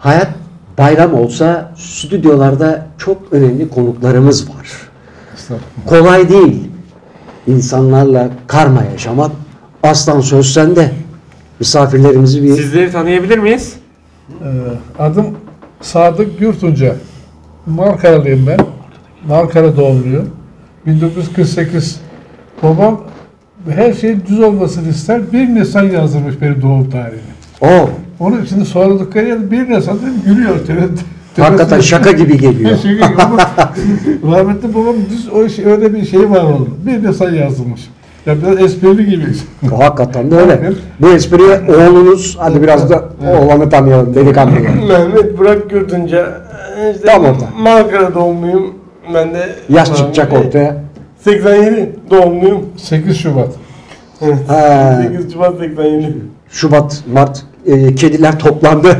Hayat bayram olsa stüdyolarda çok önemli konuklarımız var. Kolay değil. İnsanlarla karma yaşamak. Aslan söz sende. Misafirlerimizi bir Sizleri tanıyabilir miyiz? Ee, adım Sadık Gürtunca. Markaralıyım ben. Markara doğumluyum. 1948. Babam her şeyin düz olmasını ister. 1 Nisan yazdırmış benim doğum tarihini. o Onun için sordukları yer 1 Nisan dedim gülüyor. Tebe- hakikaten şaka gibi geliyor. Şaka gibi ama rahmetli babam düz o şey, öyle bir şey var onun. 1 Nisan yazılmış. Ya biraz esprili gibi. Hakikaten de öyle. Bu espriye oğlunuz, hadi biraz da oğlanı tanıyalım, delikanlıyı. Mehmet Burak Gürtünce. İşte Tam orta. Malkara doğumluyum. Ben de Yaş çıkacak ortaya. 87 doğumluyum. 8 Şubat. Ha, 8 Şubat 87. Şubat, Mart e, kediler toplandı.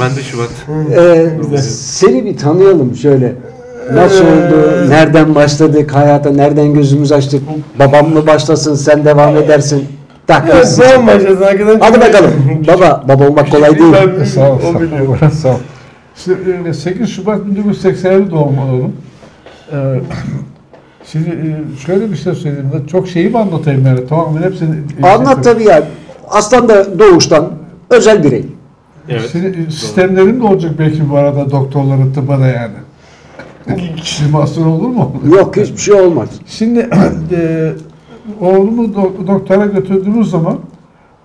Ben de Şubat. E, seni bir tanıyalım şöyle. Nasıl oldu? Nereden başladık? Hayata nereden gözümüz açtık? Babam mı başlasın, sen devam edersin. Tak Ya son başlasın hakikaten. Hadi bakalım. Baba, baba olmak kolay değil. Ben, Sağ ol. o sağ ol. biliyor. Sağ ol. Şimdi, e, 8 Şubat 1987 doğumlu oğlum. Ee, Şimdi e, şöyle bir şey söyleyeyim. Çok şeyi mi anlatayım yani? Tamam ben hepsini... e, Anlat tabii ya. Aslan da doğuştan özel birey. Evet. Şimdi e, sistemlerim de olacak belki bu arada doktorların tıbba da yani. Şimdi mahsur olur mu? Yok hiçbir şey olmaz. Şimdi e, oğlumu do- doktora götürdüğümüz zaman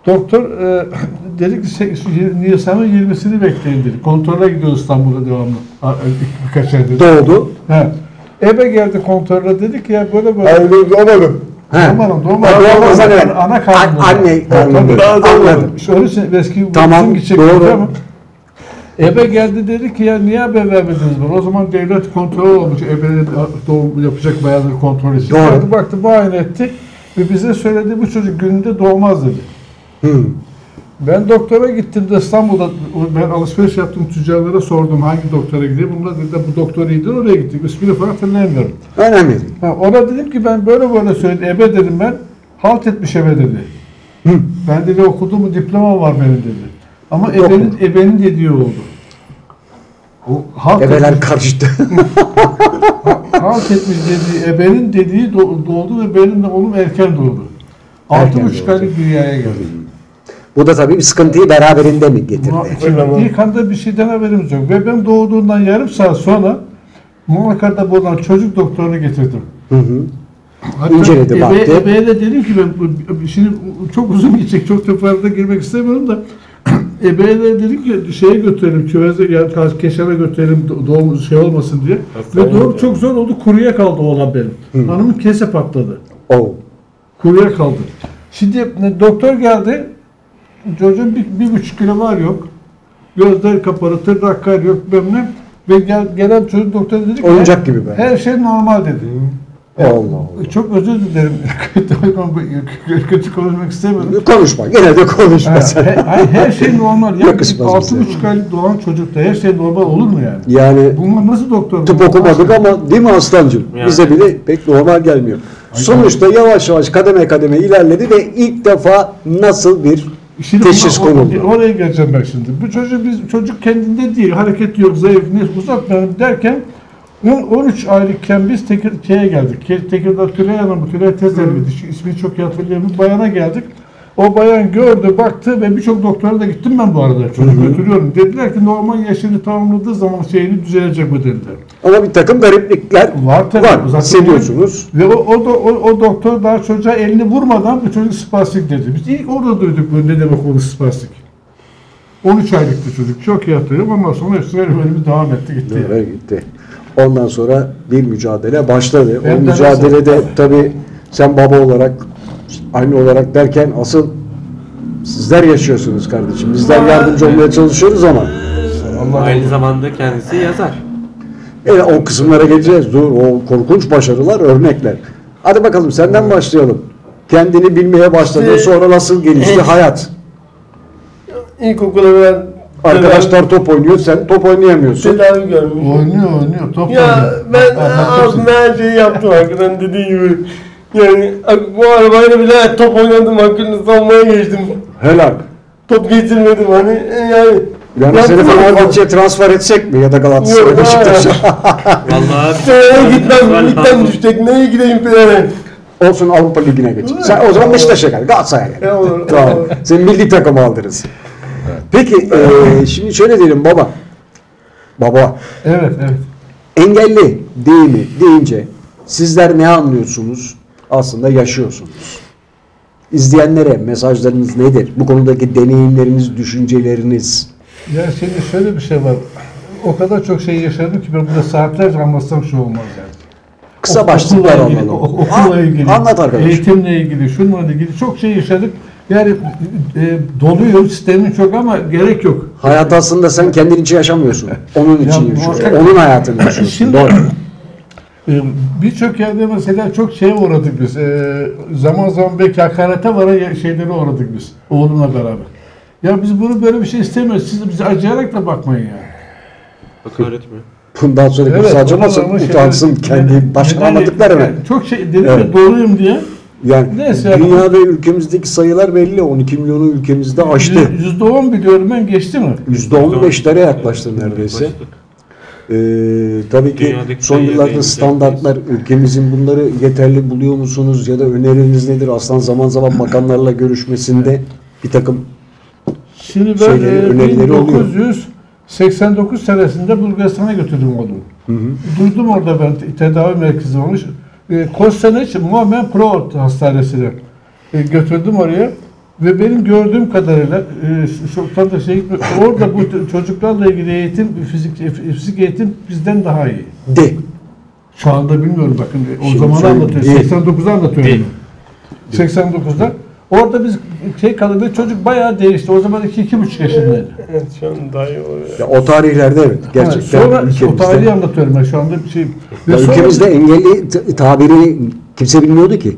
doktor e, dedi ki Nisan'ın 20'sini bekleyin dedi. Kontrole gidiyoruz İstanbul'a devamlı. Ha, Birkaç ay dedi. Doğdu. He. Eve geldi kontrole dedi ki ya böyle böyle. Hayır doğmadım. Doğmadım. Ha, doğmaz, evet. Ana. An- anne. Tabii, Anladım. Onun için eski Tamam, bizim gidecek doğru. dedi ama Eve geldi dedi ki ya niye haber vermediniz bana? O zaman devlet kontrol olmuş. Ebenin doğum yapacak bayanları kontrol için. Doğru. Geldi baktı muayene etti ve bize söyledi bu çocuk gününde doğmaz dedi. Hı. Ben doktora gittim de İstanbul'da ben alışveriş yaptım tüccarlara sordum hangi doktora gideyim. Bunlar dediler bu doktor iyidir oraya gittik. İsmini falan hatırlayamıyorum. Önemli değil. Ha, ona dedim ki ben böyle böyle söyledi. Ebe dedim ben. Halt etmiş ebe dedi. Hı. Ben dedi okudum mu diploma var benim dedi. Ama Yok ebenin, mu? ebenin dediği oldu. O halt Ebeler etmiş, karıştı. halt etmiş dediği, ebenin dediği do- doğdu ve benim de oğlum erken doğdu. Altı buçuk aylık dünyaya geldi. Bu da tabii bir sıkıntıyı beraberinde mi getirdi? İlk anda bir şeyden haberimiz yok. Ve ben doğduğundan yarım saat sonra Muğlaka'da bulunan çocuk doktorunu getirdim. Hı hı. Hatta İnceledi, ebe, baktı. Ebeye de dedim ki ben şimdi çok uzun gidecek, çok da fazla girmek istemiyorum da ebeye de dedim ki şeye götürelim, küveze yani keşere götürelim do- doğum şey olmasın diye. Ve doğum çok zor oldu, kuruya kaldı oğlan benim. Hanımın kese patladı. Oh. Kuruya kaldı. Şimdi doktor geldi, çocuğun bir, bir buçuk kilo var yok. Gözler kapalı, tırnak kar yok, bilmem. Ve gel, gelen çocuk doktor dedi ki Oyuncak gibi be. her şey normal dedi. Allah Allah. Çok özür dilerim. kötü, kötü konuşmak istemiyorum. Konuşma. Gene de konuşma Ha, sen. he- hayır, her şey normal. Yani Yakışmaz altı bize. buçuk aylık doğan çocukta her şey normal olur mu yani? Yani Bunlar nasıl doktor? tıp okumadık ama değil mi Aslancığım? Yani. Bize bile pek normal gelmiyor. Sonuçta yavaş yavaş kademe kademe ilerledi ve ilk defa nasıl bir Şimdi teşhis konuldu. Oraya geleceğim ben şimdi. Bu çocuk biz çocuk kendinde değil, hareket yok, zayıf, ne uzatmayalım derken on- 13 aylıkken biz Tekirdağ'a geldik. Ke- Tekirdağ Tülay Hanım, Tülay teyzemdi. İsmini çok iyi hatırlayamıyorum. Bayana geldik. O bayan gördü, baktı ve birçok doktora da gittim ben bu arada. Çocuk götürüyorum. Dediler ki normal yaşını tamamladığı zaman şeyini düzelecek bu dediler. Ama bir takım gariplikler Var tabii. var. Zaten Hissediyorsunuz. Ve o, o, o, o doktor daha çocuğa elini vurmadan bu çocuk spastik dedi. Biz ilk orada duyduk bu ne demek olur spastik. 13 aylıktı çocuk. Çok iyi hatırlıyorum. Ondan sonra üstüne bölümü devam etti gitti. yani. Evet, gitti. Ondan sonra bir mücadele başladı. Hem o de mücadelede tabii sen baba olarak, anne olarak derken asıl sizler yaşıyorsunuz kardeşim. Bizler yardımcı olmaya çalışıyoruz ama Allah Aynı zamanda kendisi yazar. evet, o kısımlara geleceğiz. Dur, o korkunç başarılar, örnekler. Hadi bakalım senden başlayalım. Kendini bilmeye başladın. İşte- Sonra nasıl gelişti hayat? İlkokula ben Arkadaşlar top oynuyor, sen top oynayamıyorsun. tedavi görmüş. Oynuyor oynuyor. Top Ya oynuyor. ben Anlatırsın. aslında her şeyi yaptım hakikaten dediği gibi. Yani bu arabayla bile top oynadım hakkını savunmaya geçtim. Helal. Top getirmedim hani e, yani. Yani seni Fenerbahçe'ye transfer etsek mi ya da Galatasaray Yok, Beşiktaş'a? Vallahi Fener'e gitmem, ligden düşecek. Neye gideyim Fener'e? Olsun Avrupa Ligi'ne geç. Sen o zaman Beşiktaş'a gel, Galatasaray'a gel. Olur, tamam. Seni milli takıma aldırırız. Peki eee, şimdi şöyle diyelim baba. Baba. Evet, evet. Engelli deyimi deyince sizler ne anlıyorsunuz? Aslında yaşıyorsunuz. İzleyenlere mesajlarınız nedir? Bu konudaki deneyimleriniz, düşünceleriniz. Ya şimdi şöyle bir şey var. O kadar çok şey yaşadım ki ben burada saatlerce anlatsam şu olmaz yani. Kısa başlıklar okulla ilgili, alalım. ok- Okulla Ha, ilgili, Anlat arkadaş. eğitimle ilgili, şununla ilgili çok şey yaşadık. Yani e, doluyor sistemin çok ama gerek yok. Hayat aslında sen kendin için yaşamıyorsun. Onun için Ya, yaşıyorsun. Onun hayatını yaşıyorsun. Şimdi- Doğru. Ee, Birçok yerde mesela çok şeye uğradık biz. Ee, zaman zaman belki hakarete varan şeylere uğradık biz. Oğlumla beraber. Ya biz bunu böyle bir şey istemiyoruz. Siz de bize acıyarak da bakmayın yani. hakaret mi? Bundan sonra kimse Evet, acımasın, onlar ama utansın şeyler- kendi yani- başlamadıklarına. yani Çok şey dedim Evet. ya doluyum diye. Yani Neyse yani- dünyada ülkemizdeki sayılar belli. 12 milyonu ülkemizde aştı. Yüz- Yüzde on biliyorum ben geçti mi? %15'lere yaklaştı neredeyse. Başladık. Ee, tabii ki Dünyadaki son yıllarda standartlar ülkemizin bunları yeterli buluyor musunuz ya da öneriniz nedir? Aslan zaman zaman bakanlarla görüşmesinde bir takım Şimdi ben Şeyleri, e, önerileri oluyor. 1989 senesinde Bulgaristan'a götürdüm oğlumu. Durdum orada ben te- tedavi merkezi olmuş. E, Kostaniç Muammer Pro Hastanesi'ne e, götürdüm oraya. Ve benim gördüğüm kadarıyla e, şey gitmiyor. Orada bu çocuklarla ilgili eğitim, fizik, e, fizik eğitim bizden daha iyi. de Şu anda bilmiyorum bakın. O Şimdi zaman anlatıyor. değil. 89'da anlatıyorum. Değil. 89'da. Orada biz şey kaldı. Çocuk bayağı değişti. O zaman 2-2,5 yaşındaydı. Evet şu an daha iyi oluyor. ya o tarihlerde evet gerçekten Ha, sonra o ülkemizde. tarihi anlatıyorum ben şu anda bir şey. Ve sonra- ülkemizde engelli t- tabirini kimse bilmiyordu ki.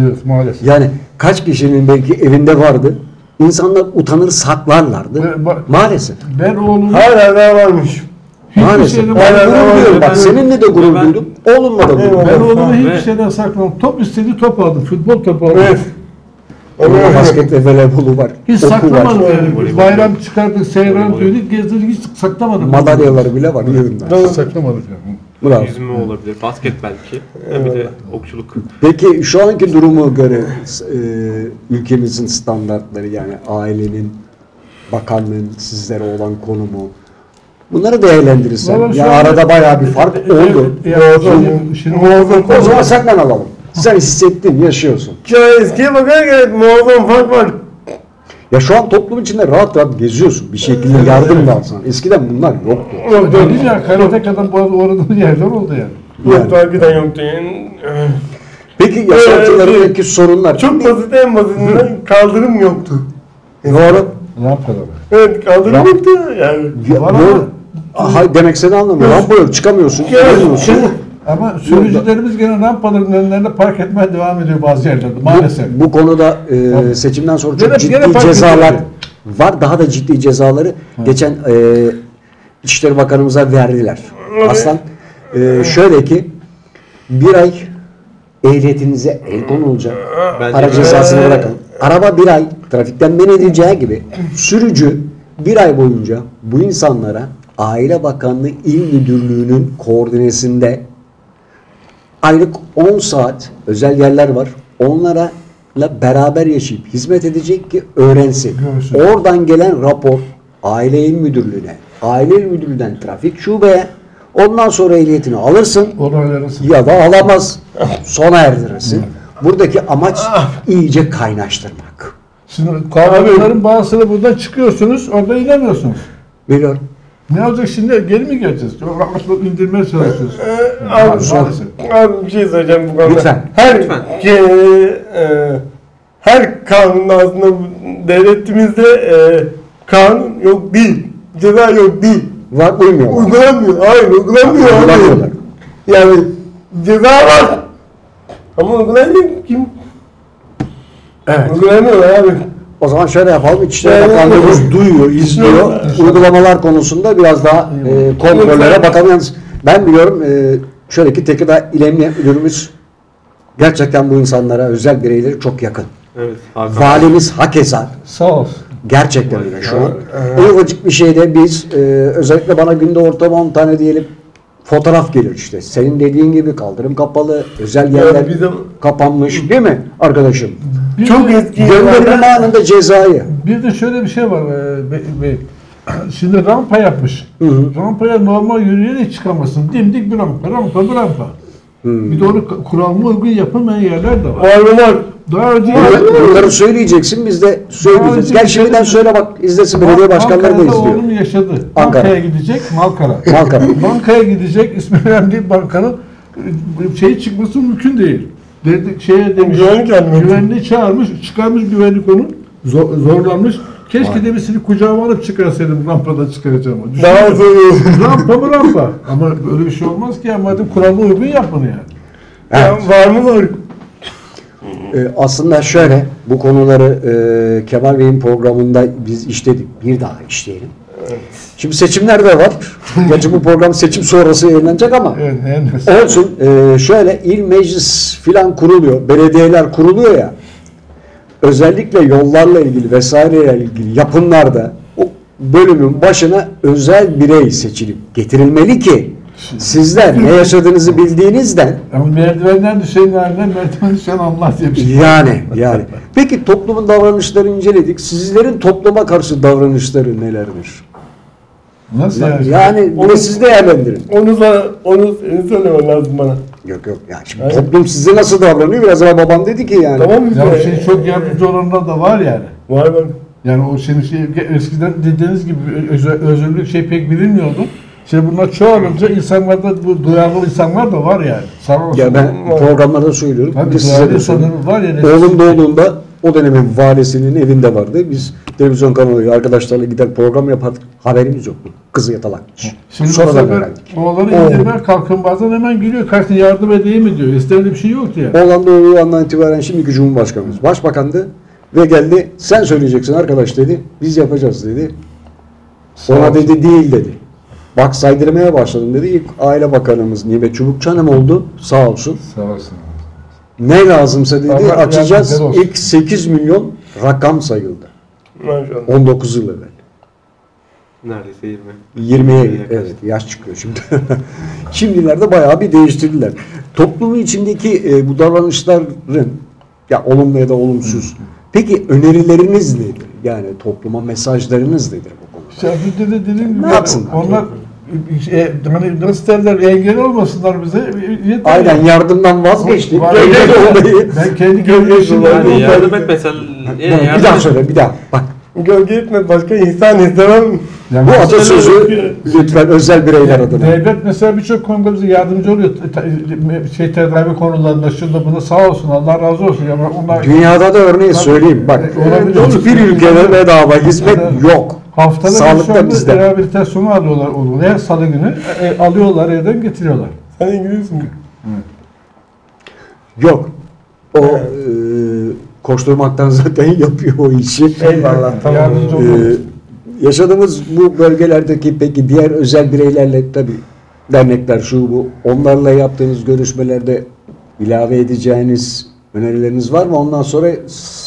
Evet maalesef. Yani kaç kişinin belki evinde vardı. İnsanlar utanır saklarlardı. Ve bak- Maalesef. Ben oğlumu Hala daha varmış. hiçbir Maalesef. şeyden, Ben gurur duyuyorum. var. Bak Ben- seninle de gurur Ben- duydum. Oğlumla da gurur duydum. ben oğlumu hiçbir şeyden saklamam. Top istedi top aldım. Futbol topu aldım. Evet. Onun basket ve voleybolu var. Hiç saklamadım var. yani. Bayram çıkardık, seyran tüydük, gezdirdik hiç saklamadım. Madalyaları bile var. Hiç saklamadık yani. Bravo. Yüzme olabilir, basket belki. Ha, bir de okçuluk. Peki şu anki durumu göre e, ülkemizin standartları yani ailenin, bakanlığın sizlere olan konumu bunları değerlendirirsen. Vallahi Ya arada bayağı bir fark Evet, oldu. Ya, şimdi, şimdi O zaman senden alalım. Sen hissettin, yaşıyorsun. Ya eskiye bakarken muazzam fark var. Ya şu an toplum içinde rahat rahat geziyorsun. Bir şekilde yardım da alsan. Eskiden bunlar yoktu. Yok Dedim ya karate kadın bu uğradığım yerler oldu yani. Yoktu hakikaten yoktu yani. Eh. Peki yaşantılarındaki sorunlar. Çok basit en basitinden kaldırım yoktu. Doğru. Ne yapalım? Evet kaldırım Ramp- yoktu yani. Ya, Var doğru. Hay demek seni anlamıyorum. Rampa yok, çıkamıyorsun. Gelmiyorsun. Ama sürücülerimiz gene rampaların önlerinde park etmeye devam ediyor bazı yerlerde maalesef. Bu, bu konuda e, seçimden sonra çok Gene- ciddi gene cezalar ediyor. var. Daha da ciddi cezaları geçen e, İçişleri Bakanımıza verdiler. Aslan e, şöyle ki bir ay ehliyetinize el konulacak. Bence Para cezasını bırakın. Araba bir ay trafikten men edileceği gibi sürücü bir ay boyunca bu insanlara Aile Bakanlığı İl Müdürlüğü'nün koordinesinde aylık 10 saat özel yerler var. Onlara beraber yaşayıp hizmet edecek ki öğrensin. Görsün. Oradan gelen rapor Aile İl Müdürlüğü'ne, Aile İl Müdürlüğü'nden trafik şubeye ondan sonra ehliyetini alırsın ya da alamaz. Sona erdirirsin. Buradaki amaç iyice kaynaştırmak. Şimdi kavgaların bazısını buradan çıkıyorsunuz, orada inemiyorsunuz. Biliyorum. Ne olacak şimdi? Geri mi geleceğiz? Rahatlık indirmeye çalışıyoruz. Ee, abi, Maalesef. abi bir şey söyleyeceğim bu konuda. Lütfen. Her, Lütfen. Ke- e, her kanun aslında bu devletimizde e, kanun yok değil. Ceza yok değil. Var uymuyorlar. Uygulanmıyor. Hayır uygulanmıyor. abi. Uygulamıyorlar. Yani ceza var. Ama uygulanmıyor kim? Evet. Uygulamıyorlar abi. O zaman şöyle yapalım. İçişleri Evet. Bakanlığımız duyuyor, izliyor. Evet. Uygulamalar konusunda biraz daha e, kontrollere bakalım. Yalnız ben biliyorum e, şöyle ki Tekirdağ İl Emniyet Müdürümüz gerçekten bu insanlara, özel bireyleri çok yakın. Evet, Hakan. Valimiz hakeza. Sağ olsun. Gerçekten öyle şu an. Evet. Ufacık bir şeyde biz e, özellikle bana günde ortalama 10 tane diyelim fotoğraf gelir işte. Senin dediğin gibi kaldırım kapalı, özel yerler Yani bizim kapanmış değil mi arkadaşım? Bir çok eski Gönderim yıllarda anında cezayı. bir de şöyle bir şey var. e, be- be- Şimdi rampa yapmış. Hı hı. Rampaya normal yürüyerek çıkamazsın. Dimdik bir rampa, rampa bir rampa. Hı. Bir de onu kuralına uygun yapılmayan yerler de var. var var? Önce Bunları, bunları söyleyeceksin biz de söyleyeceğiz. Gel şimdiden söyle bak izlesin belediye başkanları da Ankara'da izliyor. oğlum yaşadı. Ankara. Bankaya gidecek, Malkara. Malkara. Bankaya gidecek, ismi önemli değil bankanın e, şey çıkması mümkün değil. Dedi, şeye demiş, Güvenlik güvenliği çağırmış, çıkarmış güvenlik onu, zor- zorlanmış. Keşke demişsini kucağıma alıp çıkarsaydım rampada çıkaracağım. Daha rampa mı rampa? Ama öyle bir şey olmaz ki ama hadi kuralına uygun yap bunu yani. Evet. Var mı var? Ee, aslında şöyle bu konuları e, Kemal Bey'in programında biz işledik. Bir daha işleyelim. Şimdi seçimler de var. Gerçi bu program seçim sonrası yayınlanacak ama Evet, olsun. Ee, şöyle il meclis filan kuruluyor. Belediyeler kuruluyor ya. Özellikle yollarla ilgili vesaireyle ilgili yapımlarda o bölümün başına özel birey seçilip getirilmeli ki sizler ne yaşadığınızı bildiğinizden Ama merdivenden düşen haline merdiven düşen Allah diye bir şey. Yani yani. Peki toplumun davranışlarını inceledik. Sizlerin topluma karşı davranışları nelerdir? Nasıl yani? Yani bunu siz değerlendirin. Onu sana, onu senin söylemen lazım bana. Yok yok. Yani şimdi Evet. toplum size nasıl davranıyor? Biraz evvel babam dedi ki yani. Tamam mı? Ya şey çok yardımcı olanlar da var yani. Var var. Yani o senin şey eskiden dediğiniz gibi özürlük şey pek bilinmiyordu. Şimdi bunlar çoğalınca insanlarda bu duyarlı insanlar da var yani. Sağ olsun. Ya ben programlarda söylüyorum. Tabii de size de söylüyorum. var yani. Oğlum doğduğunda o dönemin valisinin evinde vardı. Biz televizyon kanalıyla arkadaşlarla gider program yapardık. Haberimiz yoktu. Kızı yatalakmış. Şimdi Sonradan öğrendik. oğlanı indirmeye kalkın bazen hemen gülüyor. Karşına yardım edeyim mi diyor. Öyle bir şey yoktu yani. Hollanda olduğu andan itibaren şimdiki Cumhurbaşkanımız başbakandı ve geldi sen söyleyeceksin arkadaş dedi biz yapacağız dedi. Ona dedi değil dedi. Bak saydırmaya başladım dedi. İlk aile bakanımız Nimet Çubukçu Hanım oldu sağ olsun. Sağ olasın. Ne lazımsa dedi Allah açacağız. olsun. İlk 8 milyon rakam sayıldı. Maşallah. 19 yıl evvel. Neredeyse 20. 20'ye yaklaştı. evet yaş çıkıyor şimdi. Şimdilerde bayağı bir değiştirdiler. Toplumun içindeki e, bu davranışların ya olumlu ya da olumsuz. Peki önerileriniz nedir? Yani topluma mesajlarınız nedir bu konuda? Önce de dediğim gibi Ne yapsınlar? onlar e, hani nasıl derler engel olmasınlar bize. Yeter Aynen yani. yardımdan vazgeçtik. Var-. Ben kendi gönlümden Yani Yani yardım et mesela. Bir daha söyle bir daha. Bak Gölge etme başka insan istemem. Yani bu atasözü lütfen özel bireyler adına. Devlet mesela birçok konuda bize yardımcı oluyor. Ta- Şey tedavi konularında şunda buna sağ olsun Allah razı olsun. Ya onlar Dünyada da örneği söyleyeyim. Bak E, hiçbir ülkede bedava hizmet Evet. yok. Haftada Sağlıkta bizde. rehabilitasyonu alıyorlar onu. Her salı günü e, alıyorlar evden getiriyorlar. Sen İngilizsin. Yok. O e, koşturmaktan zaten yapıyor o işi. Eyvallah tamam. Yardımcı Ee, olun. yaşadığımız bu bölgelerdeki peki diğer özel bireylerle tabi dernekler şu bu onlarla yaptığınız görüşmelerde ilave edeceğiniz önerileriniz var mı? Ondan sonra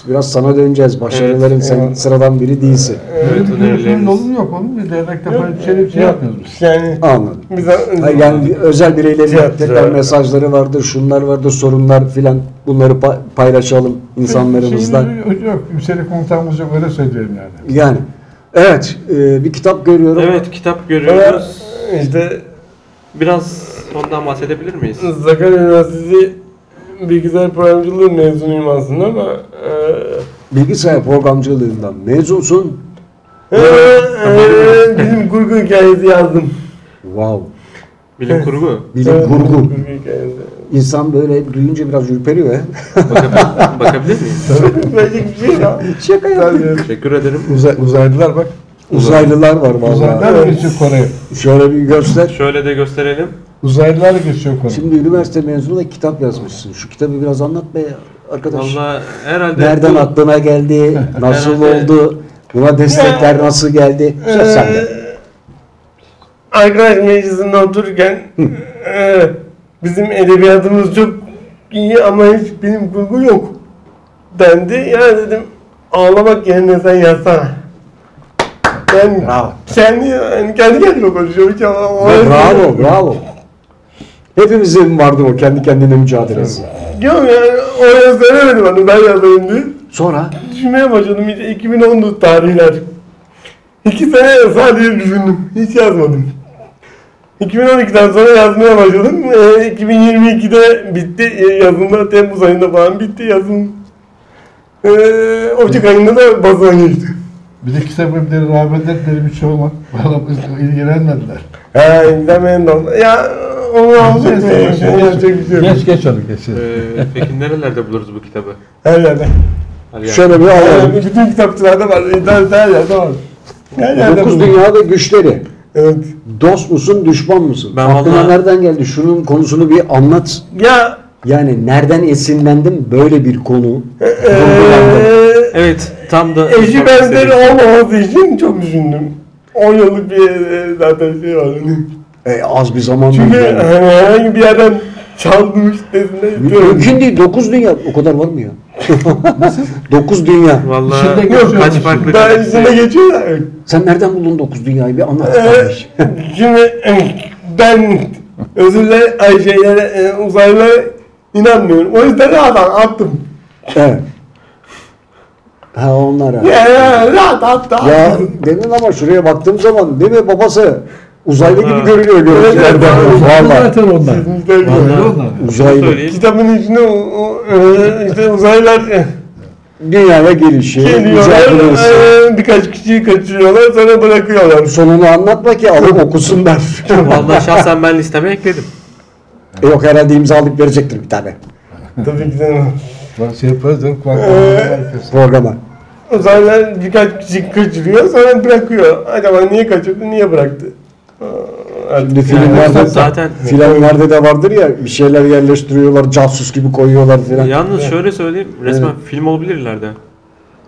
biraz sana döneceğiz. Başarıların Evet, sen evet. sıradan biri değilsin. Evet, bir görüşmenin önerileriniz. olum yok oğlum. Bir dernekte falan bir şey, bir şey yapmıyoruz biz. Yani Anladım. biz Hayır, yani özel bireylerin Tiyatro. tekrar mesajları vardır, şunlar vardır, sorunlar filan bunları pa- paylaşalım insanlarımızla. Şeyimiz yok. Yükselik komutanımız yok. Öyle söylüyorum yani. Yani evet e, bir kitap görüyorum. Evet kitap görüyoruz. işte Biraz ondan bahsedebilir miyiz? Sakarya Üniversitesi bilgisayar programcılığı mezunuyum aslında ama e, Bilgisayar programcılığından mezunsun. e, e, bilim kurgu hikayesi yazdım. Wow. Bilim kurgu. Bilim Evet, kurgu. kurgu hikayesi. İnsan böyle duyunca biraz ürperiyor he. Bakabilir, bakabilir miyim? Belki bir şey ya. Şaka. Tabii. Teşekkür ederim. Uzay, uzaylılar bak. Uzaylılar var Uzaylılar vallahi. mı Evet. geçiyor Kore'ye? Şöyle bir göster. Şöyle de gösterelim. Uzaylılar geçiyor Kore'ye. Şimdi üniversite mezunu da kitap yazmışsın. Şu kitabı biraz anlat be arkadaş. Valla herhalde Nereden bu- aklına geldi? Nasıl Herhalde- oldu? Buna destekler nasıl geldi? Söz Ee, sende. Arkadaş meclisinde otururken e, bizim edebiyatımız çok iyi ama hiç bilim kurgu yok dendi. Ya dedim ağlamak yerine sen yazsana. Ben Bravo. kendi, yani kendi kendime konuşuyorum. Hiç ama- o- bravo, bravo. Hepimizin vardı o kendi kendine mücadelesi. Yok yani oraya söylemedim hani ben yazayım diye. Sonra Düşünmeye başladım işte 2014 tarihler. İki sene sadece düşündüm. Hiç yazmadım. 2012'den sonra yazmaya başladım. Ee, 2022'de bitti. Ee, yazımda Temmuz ayında falan bitti yazım. Ee, Ocak ayında da basına geçti. Bir de kitap evleri rağbet etmedi bir şey olmak. Valla ilgilenmediler. He izlemeyen de oldu. Ya mı? Geç, şey geç, geç onu geç. Ee, peki nerelerde buluruz bu kitabı? Her yerde. Şöyle bir alalım. bütün kitapçılarda var. İnternet her yerde var. Her yerde Dokuz var. dünya ve güçleri. Evet. Dost musun, düşman mısın? Ben Aklına vallahi- nereden geldi? Şunun konusunu bir anlat. Ya Yani nereden esinlendin böyle bir konu? eee Evet tam da Eşi benzeri olmaması için çok düşündüm. 10 yıllık bir e, zaten şey var. E, az bir zaman Çünkü değil yani. hani herhangi bir yerden çaldım sitesinde istiyorum. Mümkün değil. Dokuz dünya. O kadar var mı ya? Dokuz dünya. Vallahi kaç geçiyor musun? farklı galaksi. içinde geçiyor. Sen nereden buldun dokuz dünyayı? Bir anlat. Ee, kardeş. Şimdi e, ben özürle ay şeylere, uzaylılara inanmıyorum. O yüzden rahat attım. evet. Ha onlar ha. Ya, ya rahat attım. Ya demin ama şuraya baktığım zaman değil mi babası? Uzaylı gibi görünüyor görüntülerde. Evet, Valla. Zaten onlar. Vallahi onlar. Uzaylı. Kitabın içinde o, o, e, işte uzaylılar Dünyaya gelişi, geliyorlar, mücadelesi. e, birkaç kişiyi kaçırıyorlar sonra bırakıyorlar. Sonunu anlatma ki alıp okusunlar. Vallahi şahsen ben listeme ekledim. E Yok herhalde imzalayıp verecektir bir tane Tabii ki de. Bak şey yaparız canım. Kulak Ee, programa. Uzaylılar birkaç kişi kaçırıyor sonra bırakıyor. Acaba niye kaçırdı, niye bıraktı? Aa, Şimdi filmlerde Yani zaten filmlerde de vardır ya bir şeyler yerleştiriyorlar, casus gibi koyuyorlar filan. yalnız şöyle söyleyeyim resmen film olabilir ileride.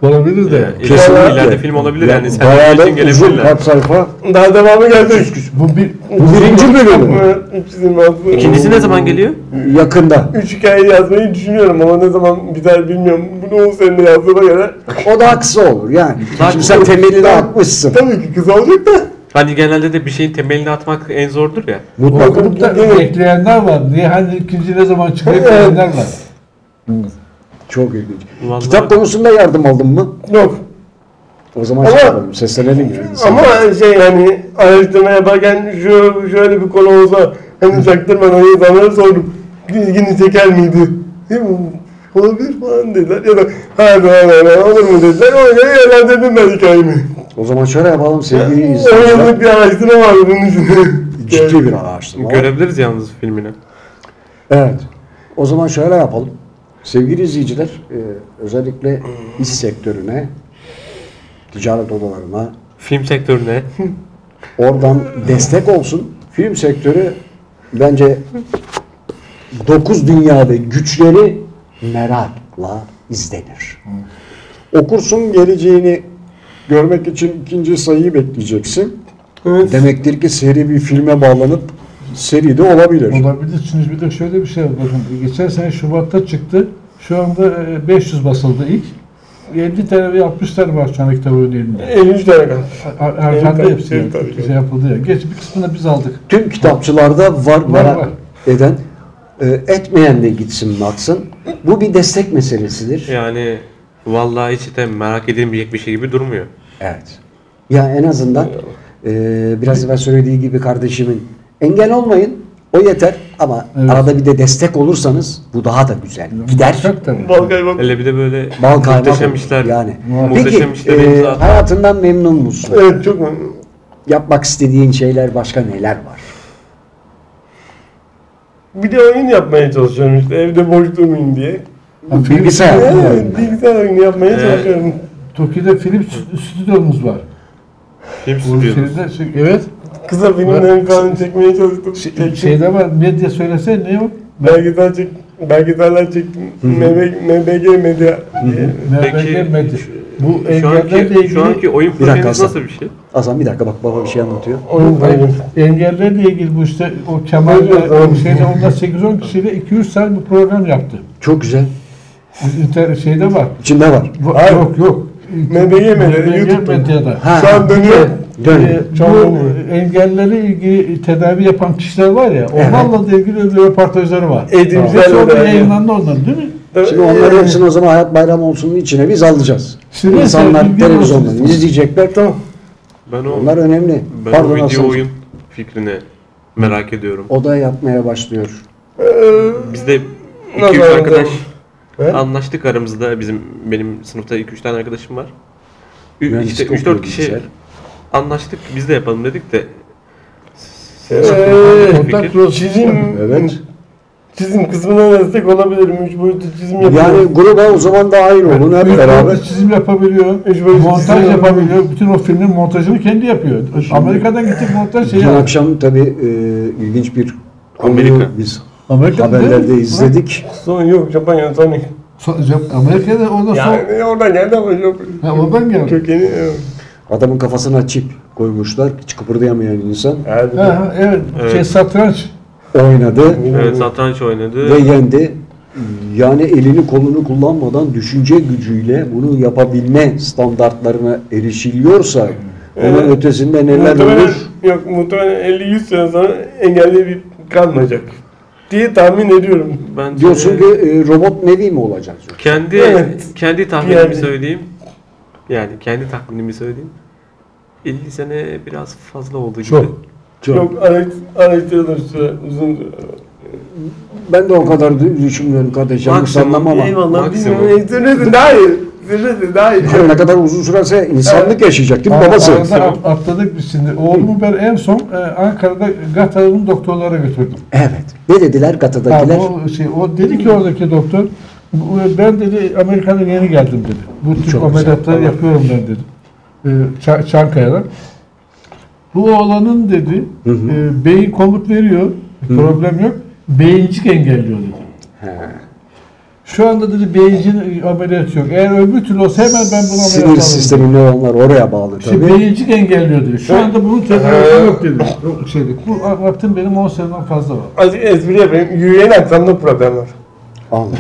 Olabilir de. Yani ileride, Kesinlikle. ileride film olabilir Ya, yani sen bayağı da uzun gelebilirler. kaç sayfa. Daha devamı gelecek. Bu bir Bu birinci bölümü. 326. İkincisi ne zaman geliyor? Yakında. Üç hikaye yazmayı düşünüyorum ama ne zaman biter bilmiyorum. Bunu 10 senede yazdığıma göre. O daha kısa olur yani. Şimdi sen temelini atmışsın. Tabii ki kısa olacak da. Hani genelde de bir şeyin temelini atmak en zordur ya. Mutlaka. Da mi? bekleyenler var. Niye hani ikinci ne zaman çıkacak diyenler var. Çok ilginç. Vallahi- Kitap konusunda yardım aldın mı? Yok. O zaman Ama- şey yapalım, seslenelim yani. Ama şey hani araştırma yaparken şu şöyle bir konu olsa hani çaktırmadan insanlara sordum. İlgini çeker miydi? Değil mi? Olabilir falan dediler. Ya da hadi hadi olur mu dediler. O yüzden eğlendirdim ben hikayemi. O zaman şöyle yapalım sevgili 10 izleyiciler. yıllık bir araştırma var bunun için. Ciddi bir araştırma. Görebiliriz yalnız filmini. Evet. O zaman şöyle yapalım. Sevgili izleyiciler, e, özellikle iş sektörüne, ticaret odalarına, Film sektörüne. oradan destek olsun. Film sektörü bence 9 dünya ve güçleri merakla izlenir. Okursun geleceğini görmek için ikinci sayıyı bekleyeceksin. Evet. Demektir ki seri bir filme bağlanıp seri de olabilir. Olabilir. Şimdi bir de şöyle bir şey var. Bakın geçen sene Şubat'ta çıktı. Şu anda e, 500 basıldı ilk. 50 tane ve 60 tane var şu an kitabın elinde. 53 tane kaldı. Evet, hepsi. tabii. Şey yapıldı ya. Geç bir kısmını biz aldık. Tüm kitapçılarda var merak var. eden. E, etmeyen de gitsin baksın. Bu bir destek meselesidir. Yani vallahi hiç de merak edilmeyecek bir şey gibi durmuyor. Evet. Ya en azından e, biraz evvel söylediği gibi kardeşimin engel olmayın. O yeter ama Evet. arada bir de destek olursanız bu daha da güzel. Gider. Balkay bak. Hele bir de böyle Bal kaymak muhteşem işler. Yani. Muhteşem Peki işler e, hayatından memnun musun? Evet çok memnunum. Yapmak istediğin şeyler başka neler var? Bir de oyun yapmaya çalışıyorum işte evde boş durmayayım diye. Ha, Bilgisayar. Evet, bilgisayar oyunu yapmaya Evet. çalışıyorum. Tokyo'da film stü- stüdyomuz var. Film şeyde, şey- evet. Kısa filmlerin falan çekmeye çalıştım. Şey, Çektim. şeyde var. Medya söylese ne o? Belgesel çek, belgeseller çektim. MB, MBG Medya MBG Medya. Bu engellerle ilgili şu anki oyun projeniz nasıl bir şey? Hasan bir dakika bak baba bir şey anlatıyor. Oyun paylaşım. engellerle ilgili bu işte o Kemal'le şeyde onlar 8-10 kişiyle 200 saat bir program yaptı. Çok güzel. İnter şeyde var. İçinde var. Bu-. Yok yok. MBG mi? YouTube'da. medyada. Ha, Şu an dönüyor. Dön. Ee, Şu an bu dönüyor. engelleri ilgili tedavi yapan kişiler var ya, onlarla da ilgili röportajları var. Güzel orada oldu, yayınlandı onların değil mi? Şimdi onların hepsini o zaman hayat bayramı olsunun içine biz alacağız. Şimdi İnsanlar televizyondan izleyecekler tamam. Ben o, Onlar önemli. ben Pardon o video oyun fikrini merak ediyorum. O da yapmaya başlıyor. Biz de Nasıl 2-3 arkadaş He? anlaştık aramızda. Bizim benim sınıfta 2-3 tane arkadaşım var. Ü- İşte 3-4 okuyor kişi bilgisayar. anlaştık. Biz de yapalım dedik de. Eee, Kontak çizim, Evet. çizim kısmına destek olabilirim. Üç boyutlu çizim yapıyorum. Yani gruba o zaman dahil olun hep beraber. çizim yapabiliyor, Üç boyutlu montaj çizim yapabiliyor. Bütün o filmin montajını kendi yapıyor. Amerika'dan gittik montaj şeyi Dün akşam tabii e, ilginç bir konuyu Amerika. biz Amerika'da değil haberlerde mi? izledik. Son yok Japonya Sonic. Son- Jap- Amerika'da orada son... Yani oradan geldi ama yok. Ha, oradan geldi. Kökeni evet. Adamın kafasına çip koymuşlar. Hiç kıpırdayamayan insan Hadi. Ha, ha, evet. Evet. Şey satranç. oynadı Evet satranç oynadı. ve yendi. Yani elini kolunu kullanmadan düşünce gücüyle bunu yapabilme standartlarına erişiliyorsa onun Evet. ötesinde neler Muhtemelen, olur? yok muhtemelen 50-100 sene sonra engelli bir kalmayacak. Diye tahmin ediyorum. Bence Diyorsun ki e, robot nevi mi olacak? kendi Evet. kendi tahminimi Yani. söyleyeyim. Yani kendi tahminimi söyleyeyim. 50 sene biraz fazla oldu gibi. Çok. Çok araç, araştırılır süre, uzun süre. Ben de o kadar dü- düşünmüyorum kardeşim. Maksimum, ama. Eyvallah Maksimum. bilmiyorum. İyi. Zirvesi daha iyi. Yani ne kadar uzun sürerse insanlık yaşayacak değil mi babası? Arada at- atladık biz şimdi. Oğlumu ben en son e, Ankara'da Gatal'ın doktorlara götürdüm. Evet. Ne dediler Ha, Gata'dakiler? o, şey, o dedi ki oradaki doktor, bu- ben dedi Amerika'dan yeni geldim dedi. Bu tür Çok ameliyatları güzel. yapıyorum ben dedi. E, Ça- Çankaya'dan. Bu oğlanın dedi, Hı hı. e, beyin komut veriyor, problem yok. Beyincik engelliyor dedi. He. Şu anda dedi beyincin ameliyatı yok. Eğer öbür türlü olsa hemen ben bunu ameliyat Sinir alırım. sistemi nöronlar oraya bağlı Şimdi tabii. beyincik engelliyor dedi. Şu anda bunun tedavisi yok dedi. Yok şeydi. Bu anlattığım benim 10 seneden fazla var. Azıcık espri yapayım. Yürüyen aksamda problem var. Anladım.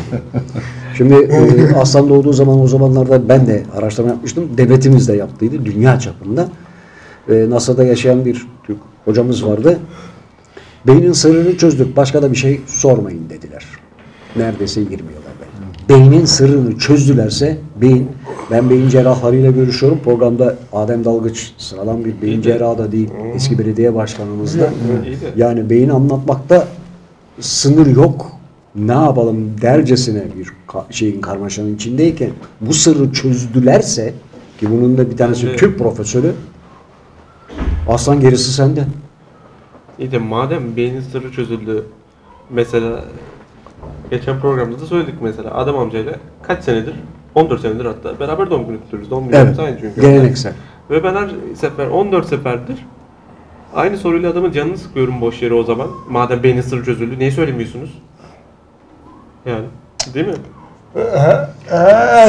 Şimdi e, aslan doğduğu zaman o zamanlarda ben de araştırma yapmıştım. Devletimiz de yaptıydı dünya çapında. E, NASA'da yaşayan bir Türk hocamız vardı. Beynin sırrını çözdük. Başka da bir şey sormayın dediler. Neredeyse 20 yıl. Beynin sırrını çözdülerse beyin, ben beyin cerrahlarıyla görüşüyorum. Programda Adem Dalgıç sıradan bir beyin cerrahı da değil. Eski belediye başkanımız da. Yani beyin anlatmakta sınır yok. Ne yapalım dercesine bir şeyin karmaşanın içindeyken bu sırrı çözdülerse ki bunun da bir tanesi Bence- tıp profesörü aslan gerisi sende. İyi de madem beynin sırrı çözüldü. Mesela geçen programda da söyledik mesela Adem amcayla kaç senedir 14 senedir hatta beraber doğum günü kutluyoruz. Doğum günü Evet. aynı çünkü. Geleneksel. Ve ben her sefer 14 seferdir aynı soruyla adamın canını sıkıyorum boş yere o zaman. Madem beynin sırrı çözüldü niye söylemiyorsunuz? Yani değil mi? Ha,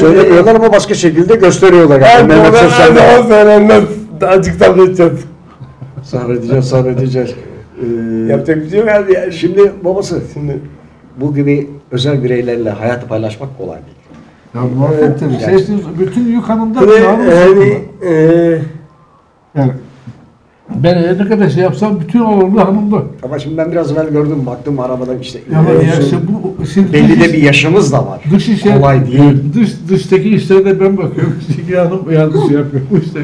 Söylemiyorlar ama başka şekilde gösteriyorlar. Yani Mehmet Sosyal zaman söylenmez. Azıcık sabredeceğiz. sabredeceğiz sabredeceğiz. Ee, Yapacak bir şey yok abi. Yani. Şimdi babası Şimdi bu gibi özel bireylerle hayatı paylaşmak kolay değil. Ya muhakkak tabii. Şey, işte bütün yük hanımda yani eee Yani ben ne kadar şey yapsam bütün oğlum da hanımda. Ama şimdi ben biraz evvel gördüm baktım arabada işte Ama uzun, ya işte bu şimdi belli dış, de bir yaşımız da var. dış işe Kolay değil. Dış dıştaki işlere de ben bakıyorum. İçteki hanım yanlış şey yapıyor. Bu işte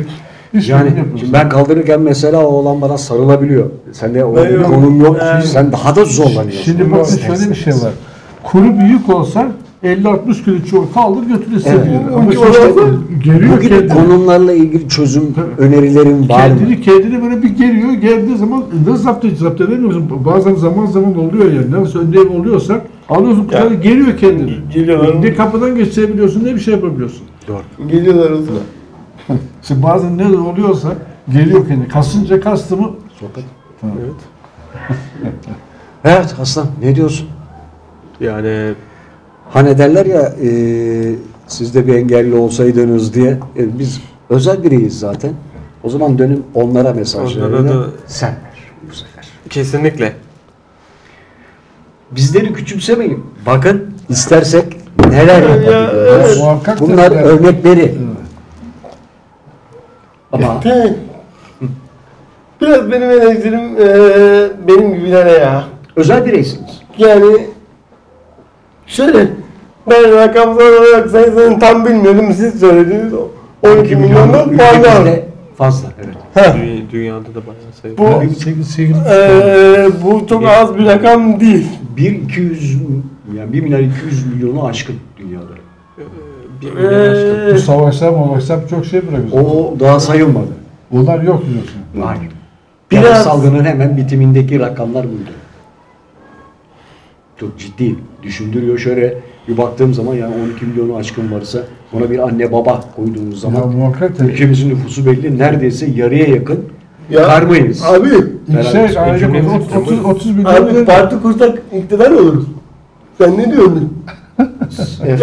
Yani şimdi ben kaldırırken mesela o olan bana sarılabiliyor. Sende o Ben bir yok. konum yok. Yani- Sen daha da zorlanıyorsun. Şimdi bakın şöyle bir şey var. Kuru bir yük olsa 50-60 kilo çoğu kaldır götür hissediyor. Evet. Ama Bu işte olsa geriyor Bu gibi kendini. konumlarla ilgili çözüm önerilerin var mı? Kendini, kendini böyle bir geriyor. Geldiği zaman nasıl zapt edeceksin? Zapt edemiyorsun. Bazen zaman zaman oluyor yani. Nasıl önde oluyorsa alıyorsun kutuları geriyor kendini. geliyorlar. Ne kapıdan geçebiliyorsun ne bir şey yapabiliyorsun. Geliyorlar hızlı. İşte bazen ne oluyorsa geliyor kendi. Kasınca kastı mı? Sohbet. Evet. Evet Aslan ne diyorsun? Yani Hani derler ya e, siz de bir engelli olsaydınız diye. E, biz özel biriyiz zaten. O zaman dönün onlara mesajlarını Onlara da- sen ver bu sefer. kesinlikle. Bizleri küçümsemeyin. Bakın istersek neler Ya, yapabiliyoruz. Muhakkak Bunlar örnekleri. Evet. Ama Te- Biraz benim eleştirim eee, benim gibilere ya. özel bireysiniz. Yani şöyle ben rakamsal olarak sayısını tam bilmiyordum siz söylediniz. 12 milyondan fazla. ülkemizde fazla. Evet. Heh, Dünya- Dünyada da bayağı sayı. Bu-. 8 8 eee, bu çok az bir rakam değil. 1 200 yani 1 milyar 200 milyonu aşkın dünyada. Bir milyon aşkın. Eee, Bu savaşlar savaşlar çok şey bırakıyor. O daha sayılmadı. Onlar yok diyorsun. Hayır. Biraz- Biraz salgının hemen bitimindeki rakamlar buydu. Çok ciddi düşündürüyor. Şöyle bir baktığım zaman yani 12 milyonu aşkın varsa ona bir anne baba koyduğumuz Ya zaman tabii. ülkemizin nüfusu belli. Neredeyse yarıya yakın Ya, karmayız. Abi, şey Cumhuriyet 30, 30, 30 milyon abi parti kursak iktidar oluruz. Sen ne diyorsun? Evet.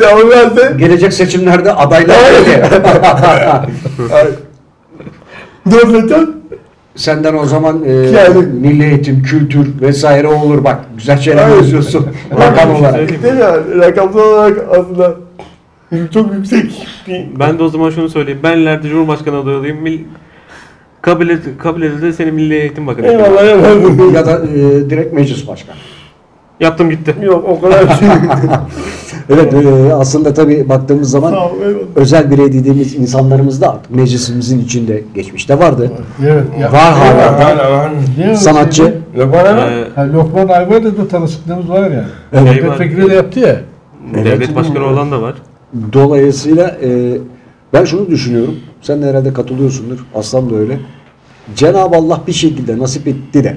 Sen verse Gelecek seçimlerde adaylar Hayır. belli. Devletten Senden o zaman e, Yani- milli eğitim, kültür vesaire olur bak. Güzel şeyler yazıyorsun rakam Bir şey olarak. söyleyeyim. işte ya rakamsal olarak aslında çok yüksek bir Ben de o zaman şunu söyleyeyim. Ben ileride Cumhurbaşkanı adayı olayım. Mil... Kabul, et, kabul edildi seni Milli Eğitim Bakanı. Eyvallah eyvallah. ya da e, direkt meclis başkanı. Yaptım gitti. Yok o kadar şey. Evet e, aslında tabii baktığımız zaman Sağ ol özel birey dediğimiz insanlarımız da artık meclisimizin içinde geçmişte vardı. Evet. Ya, Var hala. Var. O Sanatçı. bana mı? Ee, Ha, Lokman Ayvar'la da tanışıklığımız var yani. Evet. Milletvekili de yaptı ya. devlet başkanı olan da var. Dolayısıyla e, ben şunu düşünüyorum. Sen de herhalde katılıyorsundur. Aslan da öyle. Cenab-ı Allah bir şekilde nasip etti de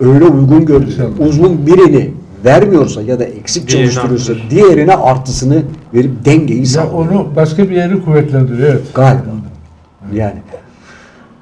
öyle uygun gördü. Uzun birini vermiyorsa ya da eksik çalıştırıyorsa diğerine artısını verip dengeyi Ya sağlıyor. onu başka bir yeri kuvvetlendiriyor evet. Galiba. Yani.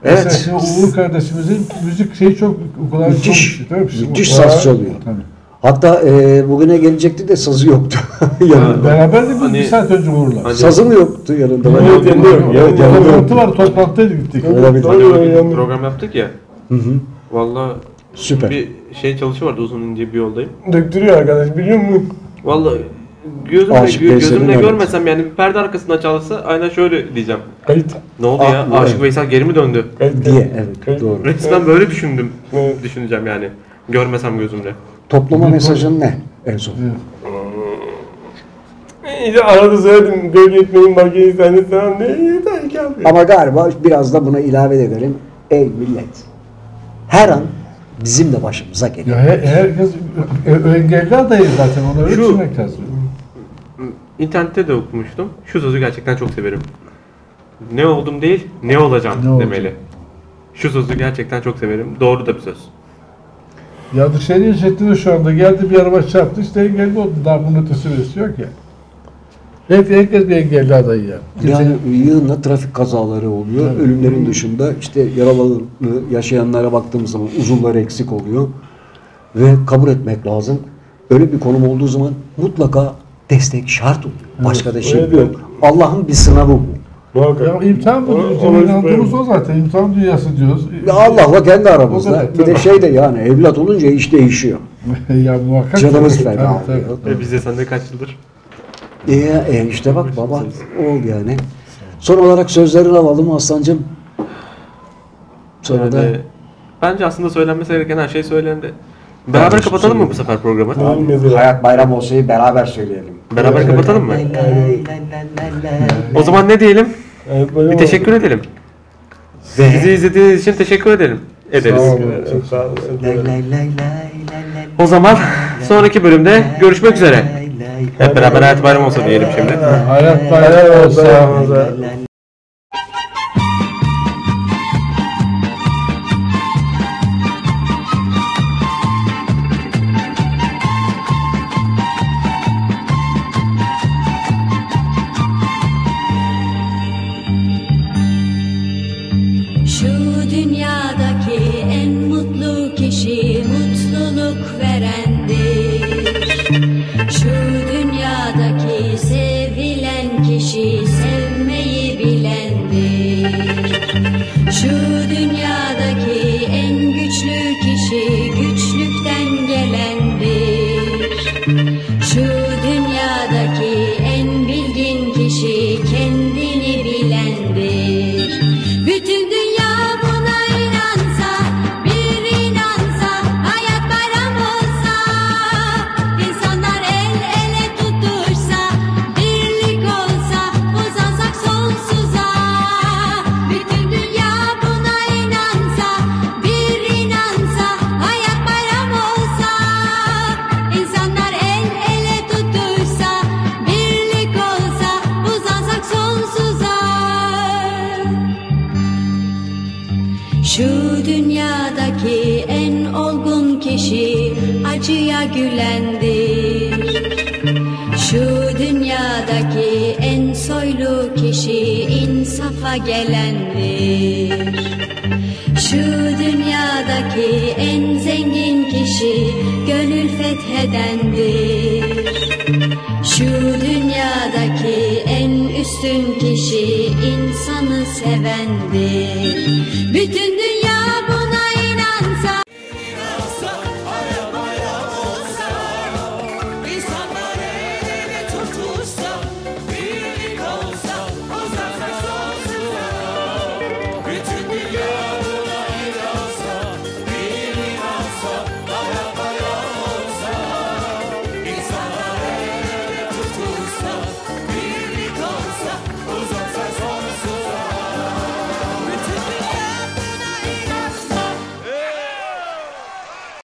Mesela Evet. şimdi Uğur kardeşimizin müzik şeyi çok o kadar Müthiş. mi? Bizim- Müthiş saz çalıyor. Tabii. Hatta e, bugüne gelecekti de sazı yoktu yanında. Beraber de biz Hani- bir saat önce Uğur'la. Hani- Sazı mı yoktu yanında? Ben Evet, yanında yok. Evet, yanında Toplantı yoktu. var, toplantıya gittik. Olabilir. Doğru, Hani program yaptık ya. Hı hı. Valla Süper. bir şey çalışı vardı uzun ince bir yoldayım. Döktürüyor arkadaş biliyor musun? Valla gözümle, Aşık gö- Veysel'in gözümle görmesem yani bir perde arkasından çalsa aynen şöyle diyeceğim. Kayıt. Ne oldu Ah, ya? evet. Aşık Veysel geri mi döndü? Kayıt. Diye evet doğru. Resmen böyle düşündüm. Evet. Düşüneceğim yani. Görmesem gözümle. Toplama mesajın ne en son? İşte arada söyledim gölge etmeyin makineyi sen de sana ne yeter ki abi. Ama galiba biraz da buna ilave edelim. Ey millet. Her an bizim de başımıza Ya geliyor. he- herkes engelli adayı zaten onu öyle Şu- düşünmek lazım. İnternette de okumuştum. Şu sözü gerçekten çok severim. Ne oldum değil, ne olacağım Ne olacağım? demeli. Şu sözü gerçekten çok severim. Doğru da bir söz. Ya dışarı yaşattı şu anda geldi bir araba çarptı işte engelli oldu. Daha bunun ötesi yok ya. Hep herkes bir engelli adayı ya. Kimse- Yani yığınla trafik kazaları oluyor. Evet. Ölümlerin dışında işte yaralı yaşayanlara baktığımız zaman uzuvları eksik oluyor. Ve kabul etmek lazım. Öyle bir konum olduğu zaman mutlaka destek şart oluyor. Başka da şey yok. Allah''ın bir sınavı bu. Ya imtihan bu. İnandığımız o zaten. İmtihan dünyası diyoruz. Ya Allah'la kendi aramızda. Bir de şey de yani evlat olunca iş değişiyor. ya muhakkak. Canımız oluyor. tabii. Ve bize sende kaç yıldır? E, e işte bak baba oldu yani. Son olarak sözlerini alalım Aslancığım. Sonra da Yani, bence aslında söylenmesi gereken her şey söylendi. Beraber kapatalım mı bu sefer programı? Mesela. Hayat Bayram olsayı beraber söyleyelim. Beraber Evet. kapatalım mı? O zaman ne diyelim? Evet, Bir oldu. teşekkür edelim. Bizi izlediğiniz için teşekkür edelim. Ederiz. Sağ olun. Çok sağ olun. O zaman sonraki bölümde görüşmek üzere. Hep beraber hayat bayram olsa diyelim şimdi. Hayat bayram olsa. Şu dünyadaki en mutlu kişi mutluluk verendir. Kişi acıya gülendir. Şu dünyadaki en soylu kişi insafa gelendir. Şu dünyadaki en zengin kişi gönül fethedendir. Şu dünyadaki en üstün kişi insanı sevendir.